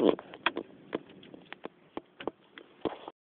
18th.